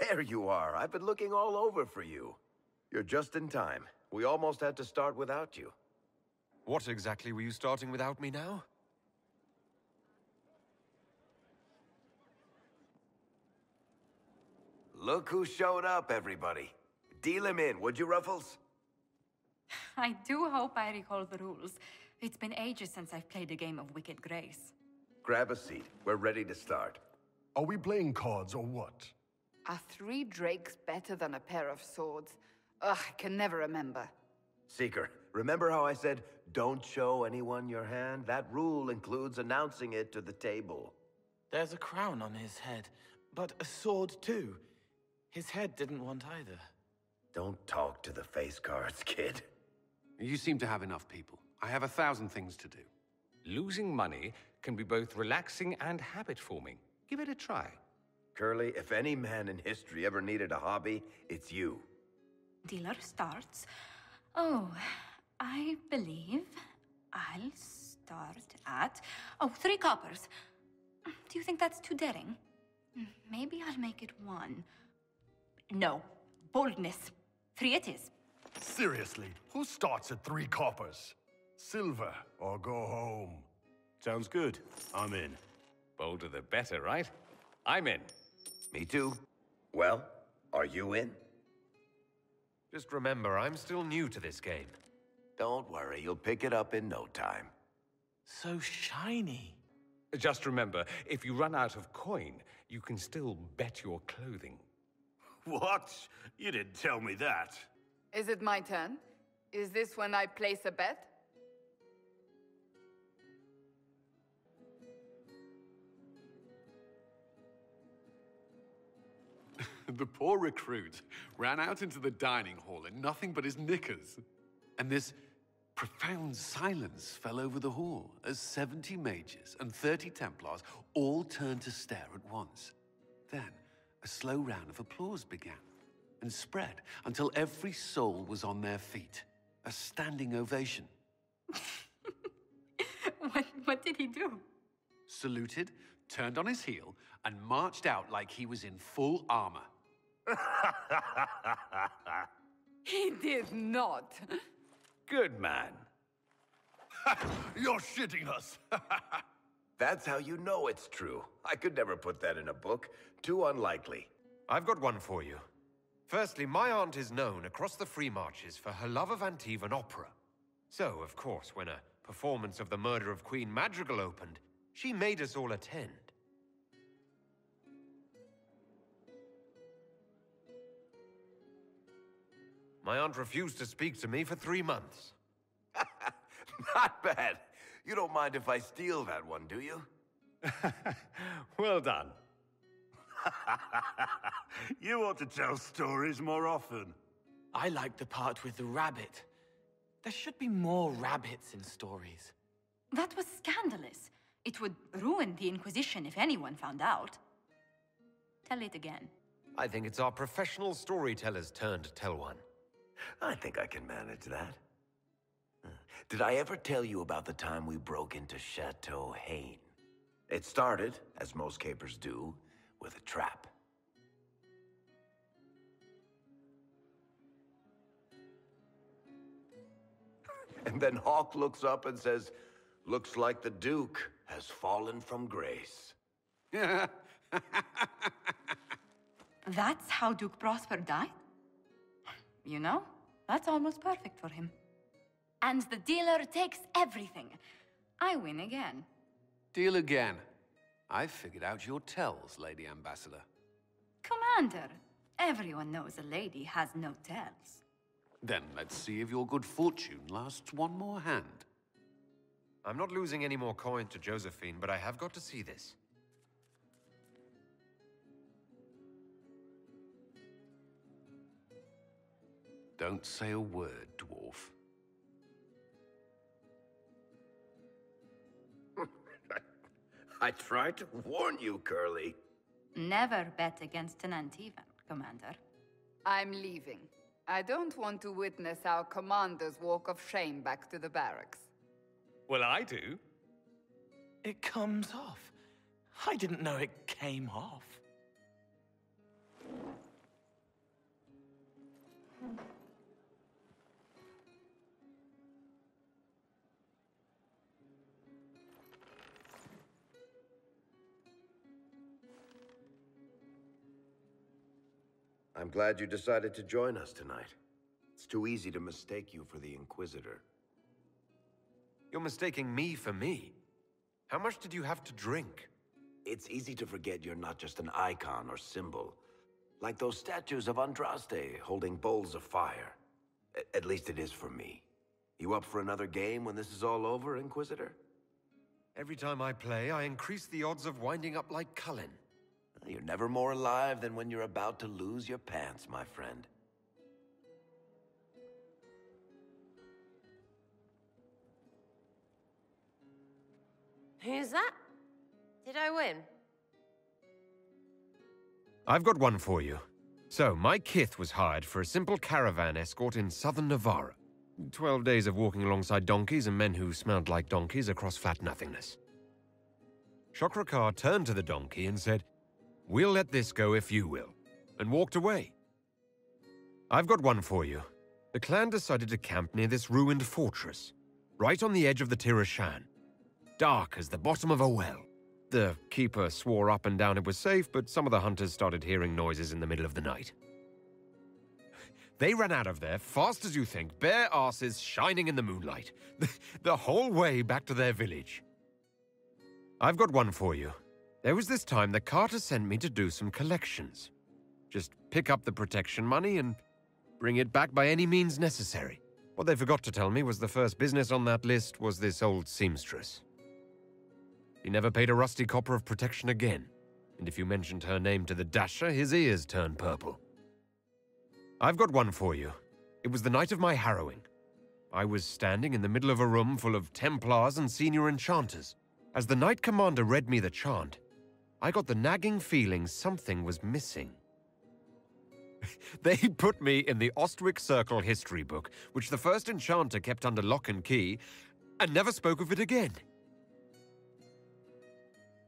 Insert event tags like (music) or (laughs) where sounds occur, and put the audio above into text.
There you are. I've been looking all over for you. You're just in time. We almost had to start without you. What exactly were you starting without me now? Look who showed up, everybody. Deal him in, would you, Ruffles? I do hope I recall the rules. It's been ages since I've played a game of Wicked Grace. Grab a seat. We're ready to start. Are we playing cards or what? Are three drakes better than a pair of swords? Ugh, I can never remember. Seeker, remember how I said, don't show anyone your hand? That rule includes announcing it to the table. There's a crown on his head, but a sword too. His head didn't want either. Don't talk to the face cards, kid. You seem to have enough people. I have a thousand things to do. Losing money can be both relaxing and habit-forming. Give it a try. Curly, if any man in history ever needed a hobby, it's you. Dealer starts. Oh, I believe I'll start at. Oh, three coppers. Do you think that's too daring? Maybe I'll make it one. No, boldness. Three it is. Seriously, who starts at three coppers? Silver or go home? Sounds good. I'm in. Bolder the better, right? I'm in. Me too. Well, are you in? Just remember, I'm still new to this game. Don't worry, you'll pick it up in no time. So shiny. Just remember, if you run out of coin, you can still bet your clothing. What? You didn't tell me that. Is it my turn? Is this when I place a bet? (laughs) the poor recruit ran out into the dining hall in nothing but his knickers. And this profound silence fell over the hall as 70 mages and 30 Templars all turned to stare at once. Then, a slow round of applause began and spread until every soul was on their feet. A standing ovation. (laughs) what, what did he do? Saluted, turned on his heel, and marched out like he was in full armor. (laughs) he did not. Good man. (laughs) You're shitting us. (laughs) That's how you know it's true. I could never put that in a book. Too unlikely. I've got one for you. Firstly, my aunt is known across the Free Marches for her love of Antivan opera. So, of course, when a performance of The Murder of Queen Madrigal opened, she made us all attend. My aunt refused to speak to me for three months. (laughs) Not bad. You don't mind if I steal that one, do you? (laughs) well done. (laughs) you ought to tell stories more often. I like the part with the rabbit. There should be more rabbits in stories. That was scandalous. It would ruin the Inquisition if anyone found out. Tell it again. I think it's our professional storyteller's turn to tell one. I think I can manage that. Uh, did I ever tell you about the time we broke into Chateau Haine? It started, as most capers do, with a trap. And then Hawke looks up and says, Looks like the Duke has fallen from grace. (laughs) That's how Duke Prosper died? You know, that's almost perfect for him. And the dealer takes everything. I win again. Deal again. I've figured out your tells, Lady Ambassador. Commander, everyone knows a lady has no tells. Then let's see if your good fortune lasts one more hand. I'm not losing any more coin to Josephine, but I have got to see this. Don't say a word, dwarf. (laughs) I tried to warn you, Curly. Never bet against an Antivan, Commander. I'm leaving. I don't want to witness our commander's walk of shame back to the barracks. Well, I do. It comes off. I didn't know it came off. I'm glad you decided to join us tonight. It's too easy to mistake you for the Inquisitor. You're mistaking me for me. How much did you have to drink? It's easy to forget you're not just an icon or symbol. Like those statues of Andraste holding bowls of fire. A- at least it is for me. You up for another game when this is all over, Inquisitor? Every time I play, I increase the odds of winding up like Cullen. You're never more alive than when you're about to lose your pants, my friend. Who's that? Did I win? I've got one for you. So, my kith was hired for a simple caravan escort in southern Nevarra. Twelve days of walking alongside donkeys and men who smelled like donkeys across flat nothingness. Shokrakar turned to the donkey and said, We'll let this go if you will, and walked away. I've got one for you. The clan decided to camp near this ruined fortress, right on the edge of the Tirashan, dark as the bottom of a well. The keeper swore up and down it was safe, but some of the hunters started hearing noises in the middle of the night. They ran out of there, fast as you think, bare asses shining in the moonlight, (laughs) the whole way back to their village. I've got one for you. There was this time the Carta sent me to do some collections. Just pick up the protection money and bring it back by any means necessary. What they forgot to tell me was the first business on that list was this old seamstress. He never paid a rusty copper of protection again, and if you mentioned her name to the Dasher, his ears turned purple. I've got one for you. It was the night of my harrowing. I was standing in the middle of a room full of Templars and senior enchanters. As the Knight Commander read me the chant, I got the nagging feeling something was missing. (laughs) they put me in the Ostwick Circle history book, which the first enchanter kept under lock and key, and never spoke of it again.